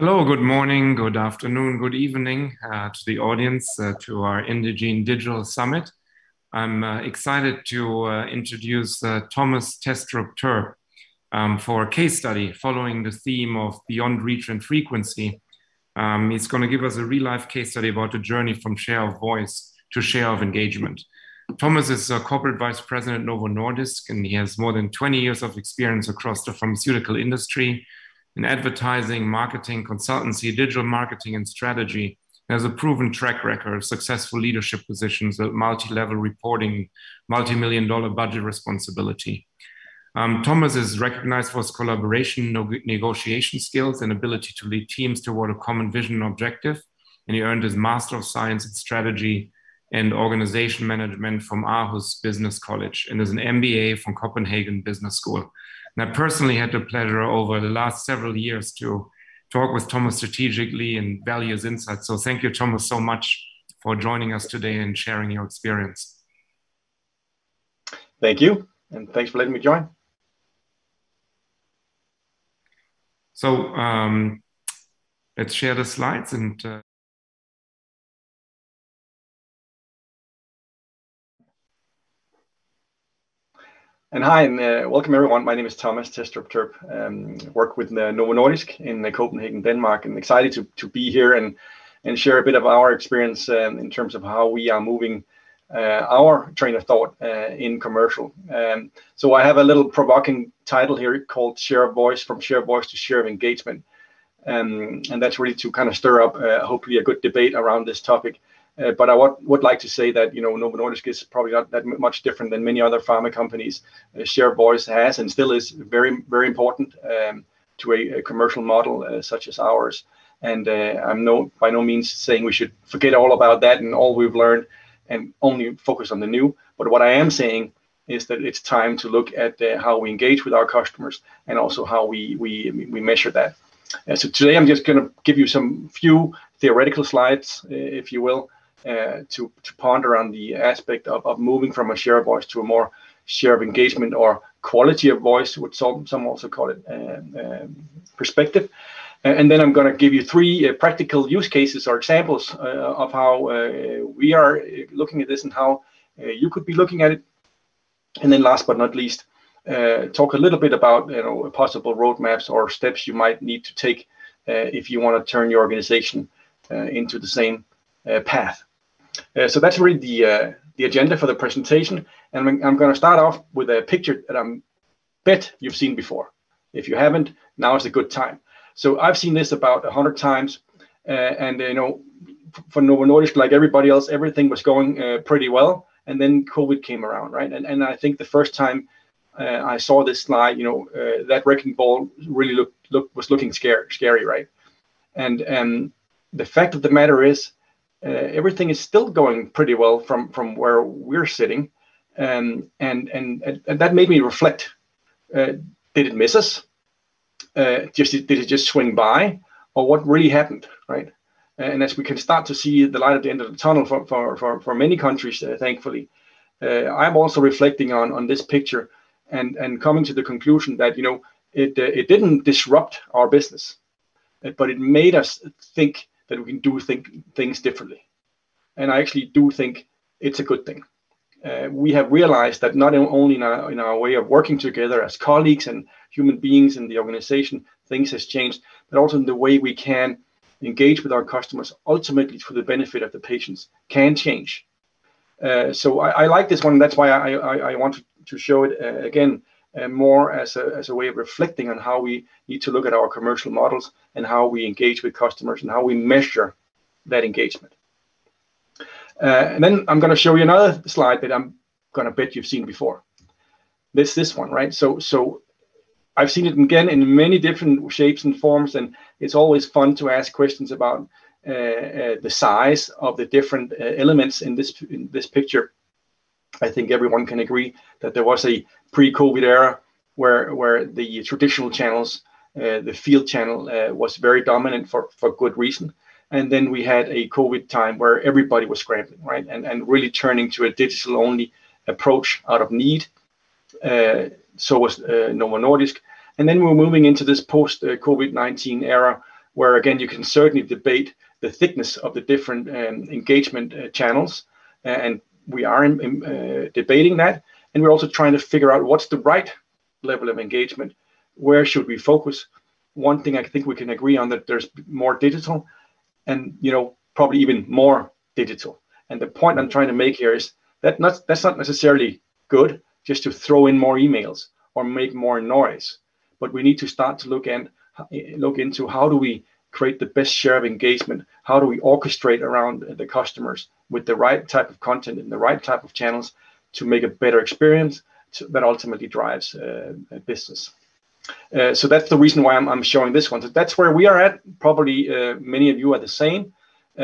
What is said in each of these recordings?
Hello, good morning, good afternoon, good evening uh, to the audience, uh, to our Indegene Digital Summit. I'm uh, excited to uh, introduce uh, Thomas Testrup Terp um, for a case study following the theme of Beyond Reach and Frequency. Um, he's going to give us a real life case study about the journey from share of voice to share of engagement. Thomas is a corporate vice president at Novo Nordisk, and he has more than 20 years of experience across the pharmaceutical industry in advertising, marketing, consultancy, digital marketing, and strategy. Has a proven track record of successful leadership positions multi level reporting, multi million dollar budget responsibility. Um, Thomas is recognized for his collaboration, negotiation skills, and ability to lead teams toward a common vision and objective. And he earned his Master of Science in Strategy and Organization Management from Aarhus Business College and is an MBA from Copenhagen Business School. And I personally had the pleasure over the last several years to talk with Thomas strategically and value his insights. So thank you, Thomas, so much for joining us today and sharing your experience. Thank you, and thanks for letting me join. So um, let's share the slides and. Uh And hi, and uh, welcome everyone. My name is Thomas Testrup Terp. Um, work with uh, Novo Nordisk in uh, Copenhagen, Denmark, and excited to, to be here and and share a bit of our experience um, in terms of how we are moving uh, our train of thought uh, in commercial. Um, so I have a little provoking title here called "Share of Voice: From Share of Voice to Share of Engagement," um, and that's really to kind of stir up, uh, hopefully, a good debate around this topic. Uh, but I would, would like to say that you know Novo Nordisk is probably not that much different than many other pharma companies. Uh, share voice has and still is very very important um, to a, a, commercial model uh, such as ours. And uh, I'm no by no means saying we should forget all about that and all we've learned and only focus on the new. But what I am saying is that it's time to look at uh, how we engage with our customers and also how we we we measure that. Uh, so today I'm just going to give you some few theoretical slides, if you will, uh, to, to ponder on the aspect of, of moving from a share of voice to a more share of engagement or quality of voice, which some, some also call it um, um, perspective. And then I'm going to give you three uh, practical use cases or examples uh, of how uh, we are looking at this and how uh, you could be looking at it. And then last but not least, uh, talk a little bit about you know possible roadmaps or steps you might need to take if you want to turn your organization into the same path. Uh, so that's really the uh, the agenda for the presentation, and I'm, going to start off with a picture that I bet you've seen before. If you haven't, now is a good time. So I've seen this about a hundred times, uh, and you know, for Novo Nordisk, like everybody else, everything was going uh, pretty well, and then COVID came around, right? And and I think the first time uh, I saw this slide, you know, uh, that wrecking ball really looked look was looking scary, scary, right? And um, the fact of the matter is uh, everything is still going pretty well from from where we're sitting, um, and and and that made me reflect: uh, Did it miss us? Uh, just did it just swing by, or what really happened, right? And as we can start to see the light at the end of the tunnel for for for, for many countries, uh, thankfully, uh, I'm also reflecting on on this picture and and coming to the conclusion that you know it uh, it didn't disrupt our business, but it made us think that we can do think, things differently. And I actually do think it's a good thing. Uh, we have realized that not only in our, in our way of working together as colleagues and human beings in the organization, things has changed, but also in the way we can engage with our customers, ultimately for the benefit of the patients, can change. Uh, so I, I, like this one. That's why I, I, I to show it uh, again more as a, as a way of reflecting on how we need to look at our commercial models and how we engage with customers and how we measure that engagement. Uh, and then I'm going to show you another slide that I'm going to bet you've seen before. This this one, right? So so I've seen it again in many different shapes and forms, and it's always fun to ask questions about uh, uh, the size of the different uh, elements in this in this picture. I think everyone can agree that there was a pre-COVID era where where the traditional channels, uh, the field channel, uh, was very dominant for for good reason. And then we had a COVID time where everybody was scrambling, right, and and really turning to a digital-only approach out of need. Uh, so was uh, Novo Nordisk. And then we're moving into this post-COVID-19 era where again you can certainly debate the thickness of the different um, engagement uh, channels, and we are in, in, uh, debating that, and we're also trying to figure out what's the right level of engagement, where should we focus. One thing I think we can agree on that there's more digital, and you know probably even more digital. And the point I'm trying to make here is that not, that's not necessarily good just to throw in more emails or make more noise, but we need to start to look and look into how do we create the best share of engagement? How do we orchestrate around the customers with the right type of content and the right type of channels to make a better experience to, that ultimately drives uh, business? Uh, so that's the reason why I'm, I'm, showing this one. So that's where we are at. Probably uh, many of you are the same. Uh,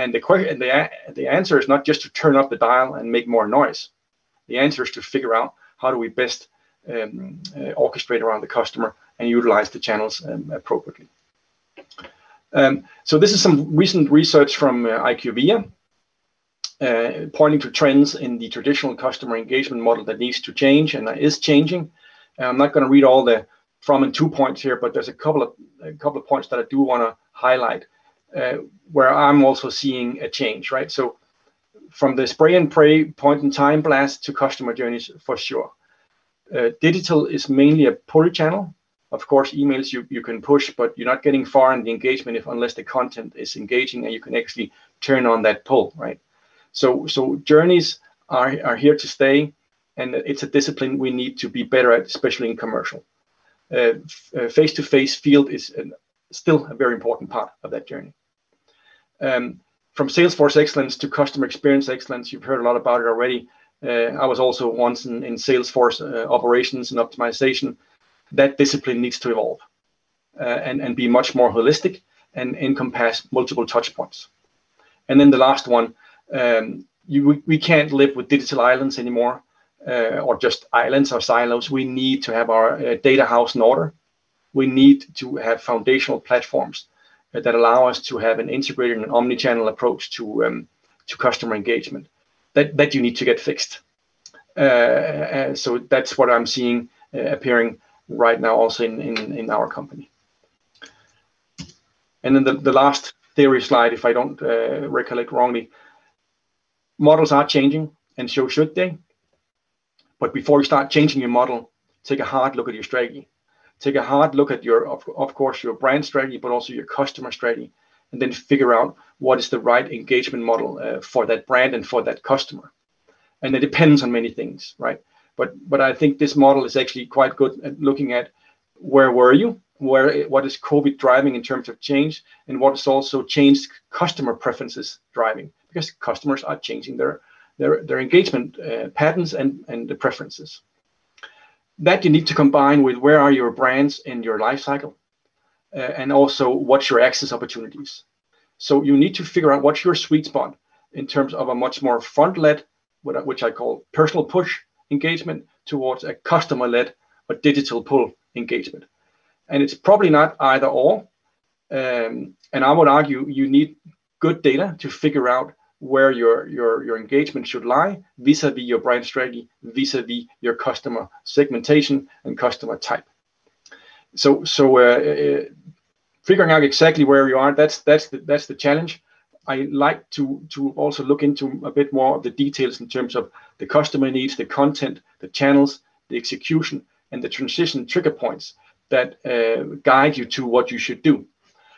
and the question, the, the answer is not just to turn up the dial and make more noise. The answer is to figure out how do we best um, uh, orchestrate around the customer and utilize the channels um, appropriately. Um, so this is some recent research from uh, IQVIA, uh, pointing to trends in the traditional customer engagement model that needs to change and is changing. I'm not going to read all the from and to points here, but there's a couple of a couple of points that I do want to highlight uh, where I'm also seeing a change, right? So from the spray and pray point in time blast to customer journeys for sure. Uh, digital is mainly a pull channel. Of course, emails you, you can push, but you're not getting far in the engagement if unless the content is engaging and you can actually turn on that pull, right? So so journeys are, are here to stay, and it's a discipline we need to be better at, especially in commercial. Uh, uh, face-to-face field is an, still a very important part of that journey. Um, from Salesforce excellence to customer experience excellence, you've heard a lot about it already. Uh, I was also once in, in Salesforce uh, operations and optimization. That discipline needs to evolve uh, and, and be much more holistic and encompass multiple touch points. And then the last one, um, you, we, we can't live with digital islands anymore uh, or just islands or silos. We need to have our uh, data house in order. We need to have foundational platforms that allow us to have an integrated and omni-channel approach to um, to customer engagement. That that you need to get fixed. Uh, uh, so that's what I'm seeing appearing right now also in, in, in our company. And then the, the last theory slide, if I don't uh, recollect wrongly, models are changing and so should they. But before you start changing your model, take a hard look at your strategy take a hard look at your, of, of course, your brand strategy, but also your customer strategy, and then figure out what is the right engagement model uh, for that brand and for that customer. And it depends on many things, right? But but I think this model is actually quite good at looking at where were you, where what is COVID driving in terms of change, and what is also changed customer preferences driving, because customers are changing their their their engagement uh, patterns and and the preferences that you need to combine with where are your brands in your life cycle uh, and also what's your access opportunities. So you need to figure out what's your sweet spot in terms of a much more front-led, which I call personal push engagement towards a customer-led or digital pull engagement. And it's probably not either or. Um, and I would argue you need good data to figure out where your your your engagement should lie vis-a-vis your brand strategy vis-a-vis your customer segmentation and customer type so so uh, uh, figuring out exactly where you are that's that's the, that's the challenge i like to to also look into a bit more of the details in terms of the customer needs the content the channels the execution and the transition trigger points that uh, guide you to what you should do.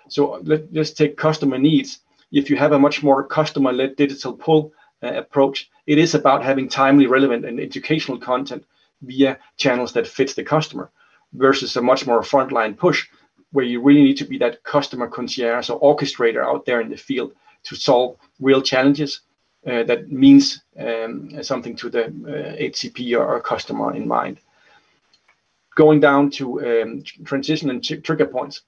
So let, let's take customer needs. If you have a much more customer-led digital pull uh, approach, it is about having timely, relevant, and educational content via channels that fits the customer versus a much more frontline push where you really need to be that customer concierge or orchestrator out there in the field to solve real challenges uh, that means um, something to the uh, HCP or, or, customer in mind. Going down to um, transition and trigger points,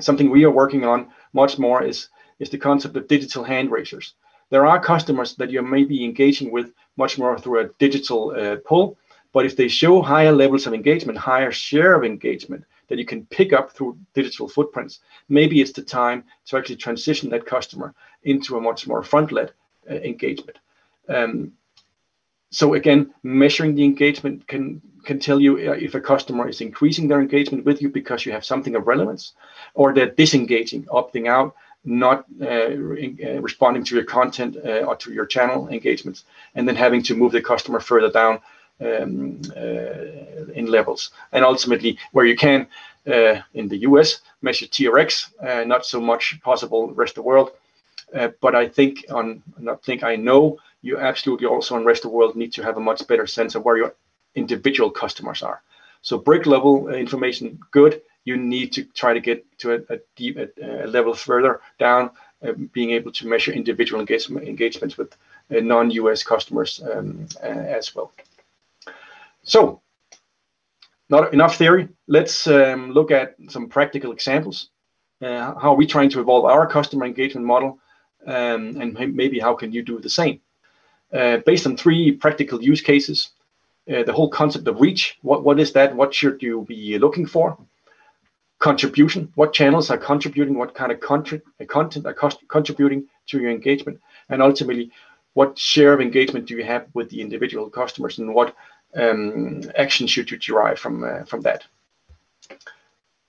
something we are working on much more is is the concept of digital hand raisers. There are customers that you may be engaging with much more through a digital uh, pull, but if they show higher levels of engagement, higher share of engagement that you can pick up through digital footprints, maybe it's the time to actually transition that customer into a much more front-led uh, engagement. Um, So again, measuring the engagement can can tell you uh, if a customer is increasing their engagement with you because you have something of relevance, or they're disengaging, opting out, not uh, uh, responding to your content uh, or to your channel engagements, and then having to move the customer further down um, uh, in levels. And ultimately, where you can, uh, in the US, measure TRX, not so much possible rest of the world. but I think on, not think I know, you absolutely also in rest of the world need to have a much better sense of where your individual customers are. So brick level information, good. You need to try to get to a, a deep a, a level further down, uh, being able to measure individual engagement, engagements with uh, non-US customers um, uh, as well. So, not enough theory. Let's um, look at some practical examples. Uh, how are we trying to evolve our customer engagement model, um, and maybe how can you do the same? Uh, based on three practical use cases. Uh, the whole concept of reach, what, what is that? What should you be looking for? Contribution, what channels are contributing? What kind of content, uh, content are contributing to your engagement? And ultimately, what share of engagement do you have with the individual customers and what um, action should you derive from, uh, from that?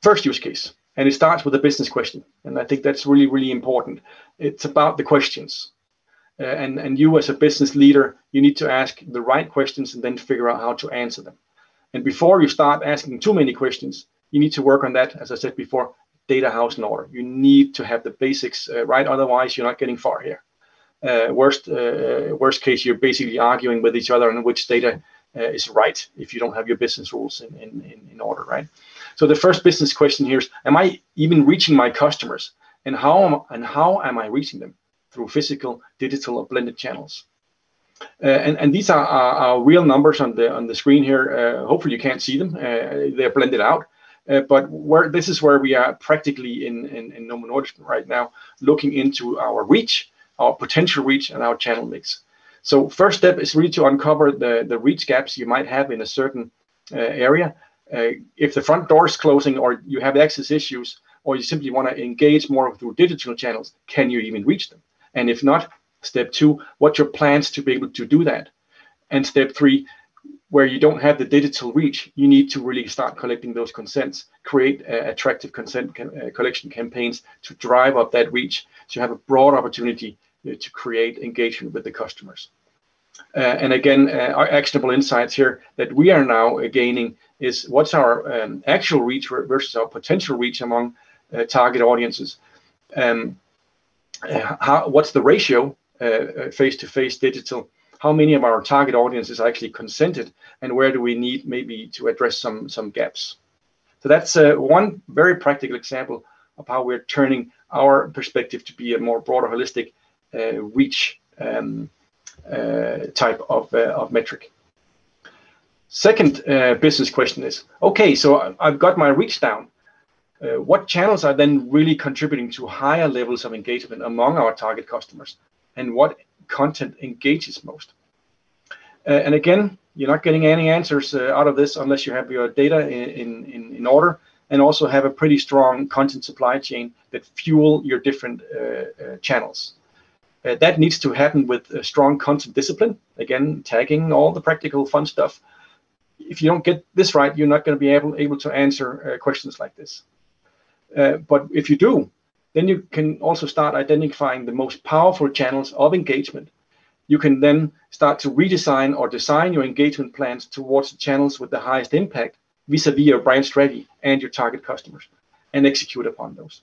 First use case, and it starts with a business question. And I think that's really, really important. It's about the questions uh, and and you as a business leader you need to ask the right questions and then figure out how to answer them and before you start asking too many questions you need to work on that as i said before data house in order you need to have the basics uh, right otherwise you're not getting far here uh, worst uh, worst case you're basically arguing with each other on which data is right if you don't have your business rules in, in, in order right so the first business question here is am i even reaching my customers and how am, and how am i reaching them through physical, digital, or blended channels. Uh, and, and these are, are, are, real numbers on the on the screen here. Uh, hopefully you can't see them; uh, they're blended out. Uh, but where this is where we are practically in in, in Novo Nordisk right now, looking into our reach, our potential reach, and our channel mix. So first step is really to uncover the the reach gaps you might have in a certain uh, area. Uh, if the front door is closing, or you have access issues, or you simply want to engage more through digital channels, can you even reach them? And if not, step two, what your plans to be able to do that? And step three, where you don't have the digital reach, you need to really start collecting those consents, create uh, attractive consent uh, collection campaigns to drive up that reach. So you have a broad opportunity to create engagement with the customers. Uh, and again, uh, our actionable insights here that we are now gaining is what's our um, actual reach versus our potential reach among uh, target audiences. Um, uh, how, what's the ratio uh, face-to-face digital? How many of our target audiences actually consented, and where do we need maybe to address some some gaps? So that's uh, one very practical example of how we're turning our perspective to be a more broader, holistic uh, reach um, uh, type of, uh, of metric. Second business question is, okay, so I've got my reach down. Uh, what channels are then really contributing to higher levels of engagement among our target customers and what content engages most uh, and again you're not getting any answers uh, out of this unless you have your data in, in, in order and also have a pretty strong content supply chain that fuel your different uh, uh, channels that needs to happen with a strong content discipline again tagging all the practical fun stuff if you don't get this right you're not going to be able, able to answer questions like this uh, but if you do, then you can also start identifying the most powerful channels of engagement. You can then start to redesign or design your engagement plans towards the channels with the highest impact vis-a-vis your brand strategy and your target customers and execute upon those.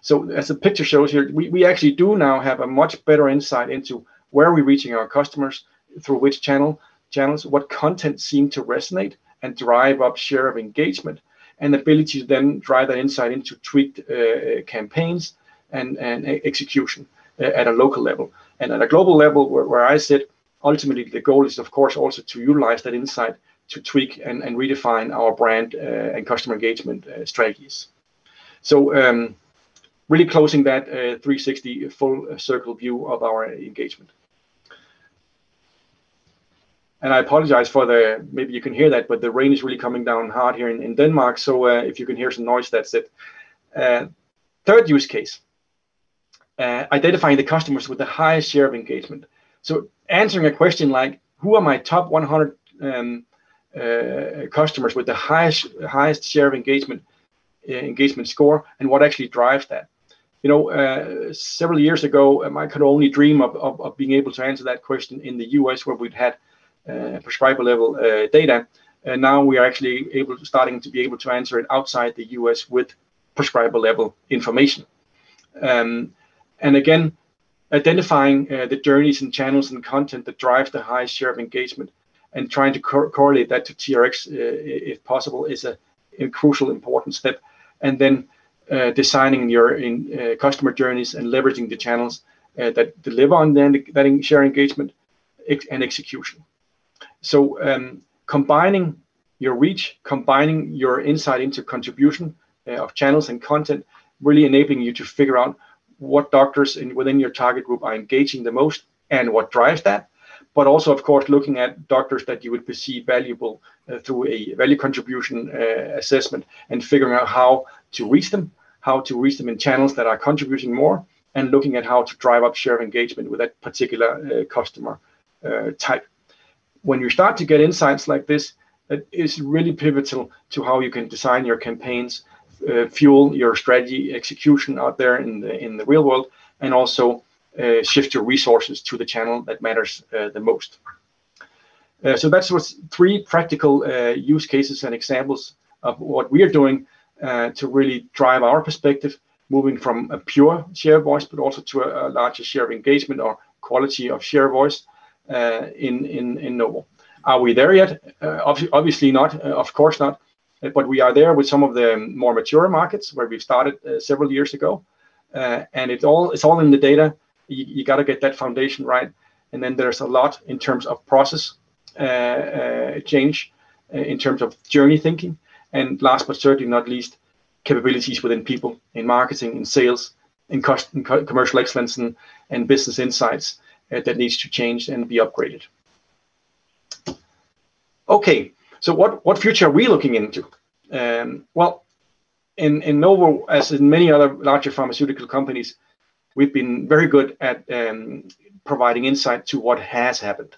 So as the picture shows here, we, we actually do now have a much better insight into where we're reaching our customers, through which channel channels, what content seem to resonate and drive up share of engagement and ability to then drive that insight into tweaked uh, campaigns and, and execution uh, at a local level. And at a global level, where, where I sit, ultimately the goal is, of course, also to utilize that insight to tweak and, and redefine our brand uh, and customer engagement uh, strategies. So, um, really closing that uh, 360 full circle view of our engagement and I apologize for the maybe you can hear that, but the rain is really coming down hard here in, in Denmark. So uh, if you can hear some noise, that's it. Uh, third use case, uh, identifying the customers with the highest share of engagement. So answering a question like, who are my top 100 um, uh, customers with the highest highest share of engagement uh, engagement score, and what actually drives that. You know, uh, several years ago, um, I could only dream of, of, of, being able to answer that question in the US, where we'd had uh, prescriber level uh, data. And now we are actually able starting to be able to answer it outside the US with prescriber level information. Um, and again, identifying uh, the journeys and channels and content that drive the highest share of engagement and trying to co correlate that to TRX, uh, if possible, is a, a, crucial important step. And then uh, designing your in, uh, customer journeys and leveraging the channels uh, that deliver on then that share engagement and execution. So um, combining your reach, combining your insight into contribution uh, of channels and content, really enabling you to figure out what doctors in, within your target group are engaging the most and what drives that. But also, of course, looking at doctors that you would perceive valuable uh, through a value contribution uh, assessment and figuring out how to reach them, how to reach them in channels that are contributing more, and looking at how to drive up share of engagement with that particular uh, customer uh, type. When you start to get insights like this, it is really pivotal to how you can design your campaigns uh, fuel your strategy execution out there in the in the real world, and also uh, shift your resources to the channel that matters uh, the most. Uh, so that's what's three practical uh, use cases and examples of what we are doing uh, to really drive our perspective, moving from a pure share voice, but also to a, a larger share of engagement or quality of share voice in in in Novo. Are we there yet? obviously not. of course not. Uh, but we are there with some of the more mature markets where we've started uh, several years ago, uh, and it's all it's all in the data. You, you got to get that foundation right, and then there's a lot in terms of process change, in terms of journey thinking, and last but certainly not least, capabilities within people in marketing, in sales, in, cost, in co commercial excellence, and, and business insights uh, that needs to change and be upgraded. Okay, so what, what future are we looking into? Um, well, in, in Novo, as in many other larger pharmaceutical companies, we've been very good at um, providing insight to what has happened.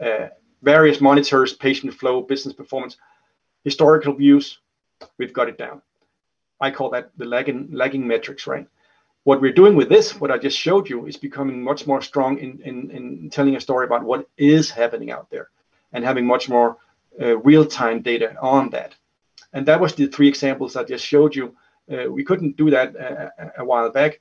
Uh, various monitors, patient flow, business performance, historical views, we've got it down. I call that the lagging, lagging metrics, right? What we're doing with this, what I just showed you, is becoming much more strong in, in, in telling a story about what is happening out there and having much more uh, real-time data on that. And that was the three examples I just showed you. Uh, we couldn't do that uh, a while back.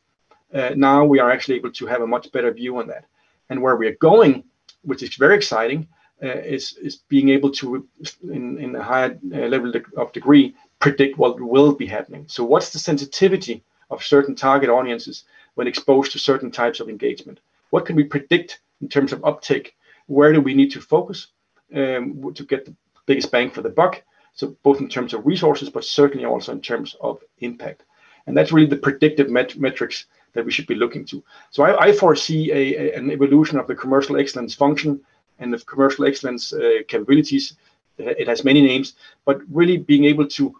Uh, now we are actually able to have a much better view on that. And where we're going, which is very exciting, uh, is, is being able to, in, in a higher uh, level of degree, predict what will be happening. So what's the sensitivity of certain target audiences when exposed to certain types of engagement? What can we predict in terms of uptake? Where do we need to focus um, to get the biggest bang for the buck? So both in terms of resources, but certainly also in terms of impact. And that's really the predictive met metrics that we should be looking to. So I, I foresee a, a, an evolution of the commercial excellence function and the commercial excellence uh, capabilities. It has many names, but really being able to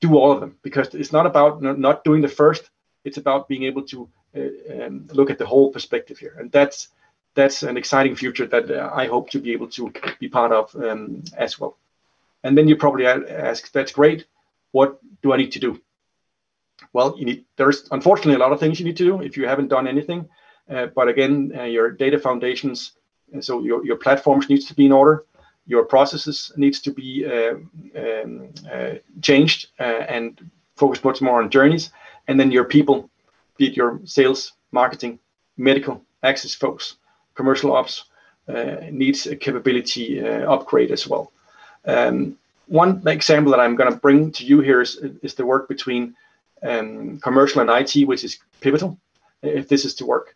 do all of them because it's not about not doing the first. It's about being able to uh, um, look at the whole perspective here, and that's that's an exciting future that uh, I hope to be able to be part of um, as well. And then you probably ask, that's great. What do I need to do? Well, you need, there's unfortunately a lot of things you need to do if you haven't done anything. Uh, but again, uh, your data foundations, so your, your platforms needs to be in order. Your processes needs to be uh, um, uh, changed uh, and focus much more on journeys. And then your people, be it your sales, marketing, medical, access folks, commercial ops, uh, needs a capability upgrade as well. Um, one example that I'm going to bring to you here is, is the work between um, commercial and IT, which is pivotal if this is to work.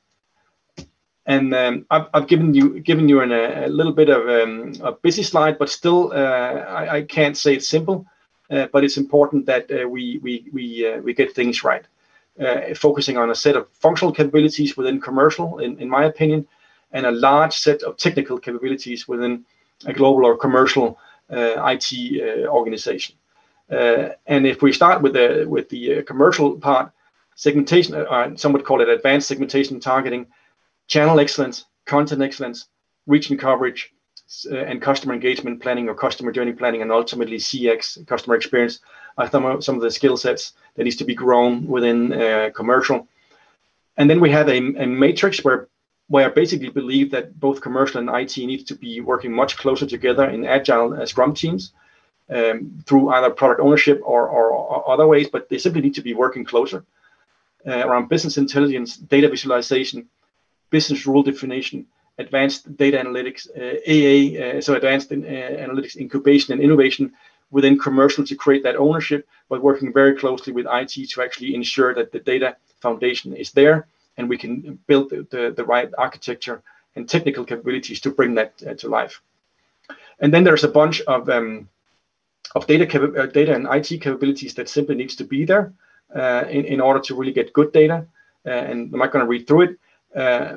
And um, I've, I've, given you given you an, a, little bit of um, a busy slide, but still uh, I, I, can't say it's simple. Uh, but it's important that uh, we we we uh, we get things right. Uh, focusing on a set of functional capabilities within commercial, in, in my opinion, and a large set of technical capabilities within a global or commercial uh, IT organization. Uh, and if we start with the with the commercial part, segmentation, some would call it advanced segmentation targeting, channel excellence, content excellence, and coverage, uh, and customer engagement planning or customer journey planning and ultimately CX, customer experience, are some of, some of the skill sets that needs to be grown within uh, commercial. And then we have a, a matrix where where I basically believe that both commercial and IT need to be working much closer together in agile uh, Scrum teams um, through either product ownership or, or, or, other ways, but they simply need to be working closer uh, around business intelligence, data visualization, business rule definition, advanced data analytics, uh, AA, uh, so advanced in, uh, analytics incubation and innovation within commercial to create that ownership, but working very closely with IT to actually ensure that the data foundation is there and we can build the, the, the right architecture and technical capabilities to bring that uh, to life. And then there's a bunch of um, of data uh, data and IT capabilities that simply needs to be there uh, in, in order to really get good data. Uh, and I'm not going to read through it. Uh,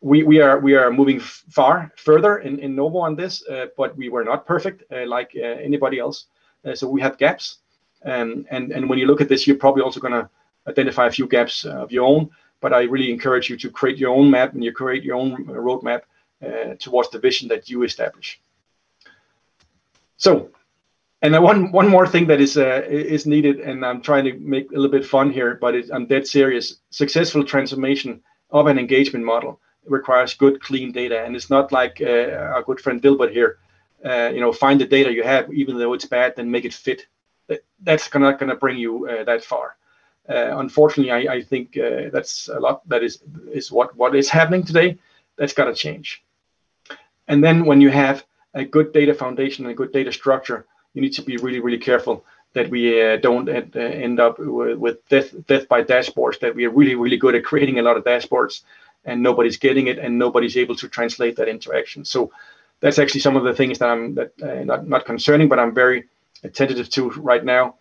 we, we are we are moving far further in, in Novo on this, uh, but we were not perfect like anybody else. so we have gaps. Um, and and when you look at this, you're probably also going to identify a few gaps of your own but I really encourage you to create your own map and you create your own roadmap towards the vision that you establish. So, and one one more thing that is uh, is needed, and I'm trying to make a little bit fun here, but it, I'm dead serious. Successful transformation of an engagement model requires good, clean data, and it's not like uh, our good friend Dilbert here. Uh, you know, find the data you have, even though it's bad, then make it fit. That's not going to bring you uh, that far. Uh, unfortunately, I, I think uh, that's a lot. That is is what what is happening today. That's got to change. And then when you have a good data foundation and a good data structure, you need to be really really careful that we uh, don't end, uh, end up with, death death by dashboards. That we are really really good at creating a lot of dashboards, and nobody's getting it, and nobody's able to translate that into action. So that's actually some of the things that I'm that uh, not not concerning, but I'm very attentive to right now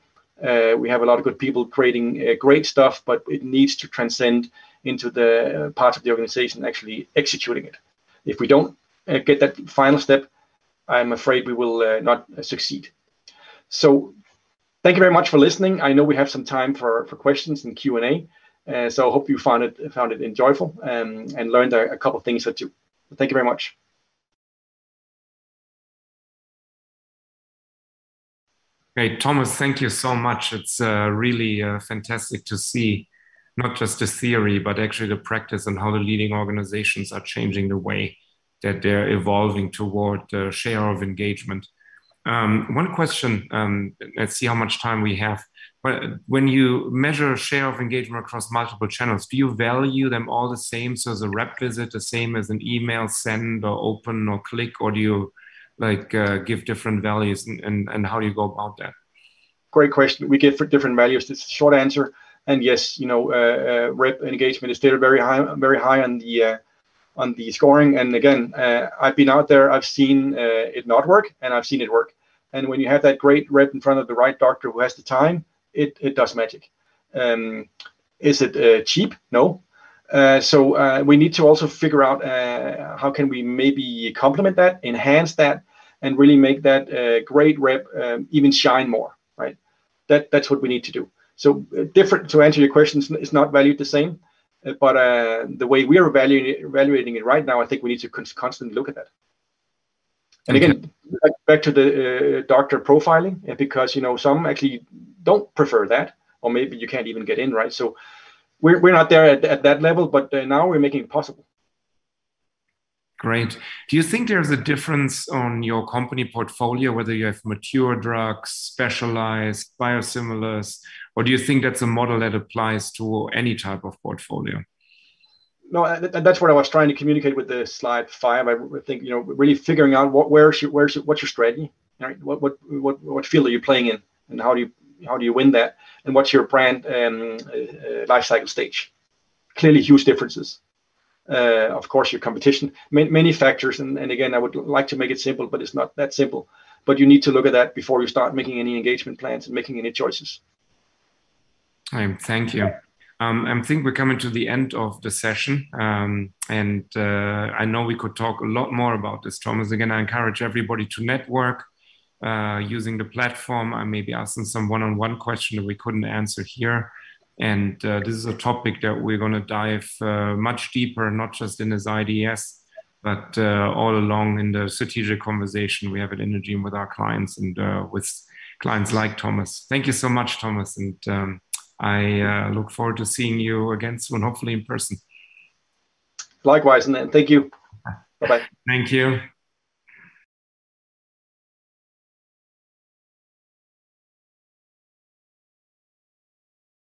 uh, we have a lot of good people creating uh, great stuff, but it needs to transcend into the uh, parts of the organization actually executing it. If we don't get that final step, I'm afraid we will not succeed. So thank you very much for listening. I know we have some time for, for questions and Q&A. Uh, so I hope you found it found it enjoyable um, and learned a, couple of things that you. Thank you very much. Great, Thomas, thank you so much. It's uh, really uh, fantastic to see not just the theory, but actually the practice and how the leading organizations are changing the way that they're evolving toward the share of engagement. Um, one question, um, let's see how much time we have. But when you measure share of engagement across multiple channels, do you value them all the same? So, as a rep visit, the same as an email send or open or click, or do you like uh, give different values and, and, and how do you go about that? Great question. We give different values. It's a short answer. And yes, you know, uh, uh, rep engagement is still very high, very high on the uh, on the scoring. And again, uh, I've been out there. I've seen uh, it not work, and I've seen it work. And when you have that great rep in front of the right doctor who has the time, it it does magic. Um, is it cheap? No, uh, so uh, we need to also figure out uh, how can we maybe complement that, enhance that, and really make that uh, great rep um, even shine more, right? That that's what we need to do. So uh, different to answer your questions is not valued the same, but the way we are evaluating evaluating it right now, I think we need to constantly look at that. And again, back to the doctor profiling, because you know some actually don't prefer that, or maybe you can't even get in, right? So we're, we're not there at, at that level, but uh, now we're making it possible. Great. Do you think there's a difference on your company portfolio, whether you have mature drugs, specialized, biosimilars, or do you think that's a model that applies to any type of portfolio? No, that's what I was trying to communicate with the slide five. I think you know, really figuring out what where's where's what's your strategy, right? What what what what field are you playing in, and how do you how do you win that? And what's your brand um, uh, life cycle stage? Clearly, huge differences. Uh, of course, your competition, many, many factors. And, and again, I would like to make it simple, but it's not that simple. But you need to look at that before you start making any engagement plans and making any choices. Um, thank you. Um, I think we're coming to the end of the session. Um, and uh, I know we could talk a lot more about this, Thomas. Again, I encourage everybody to network, uh, using the platform. I may be asking some one-on-one question that we couldn't answer here. And uh, this is a topic that we're going to dive uh, much deeper, not just in this IDS, but uh, all along in the strategic conversation we have at Indegene with our clients and uh, with clients like Thomas. Thank you so much, Thomas, and um, I uh, look forward to seeing you again soon, hopefully in person. Likewise, and thank you. Bye bye. Thank you.